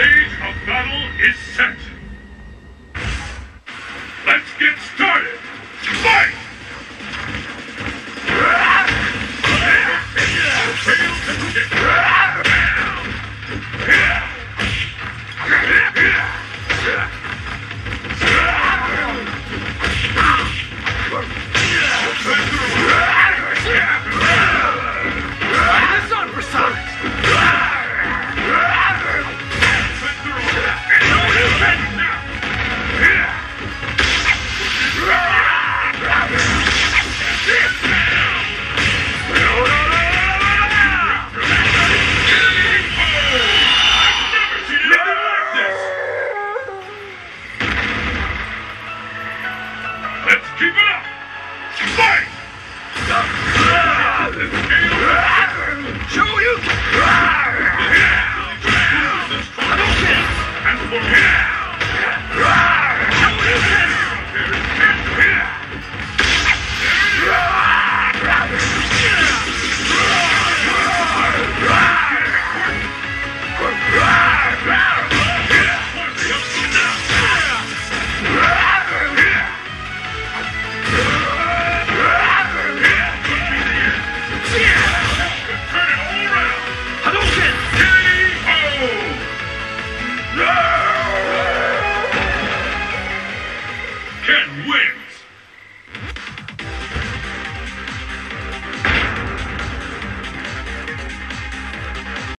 stage of battle is set. Let's get started. Fight! Keep it up! Fight! Show you!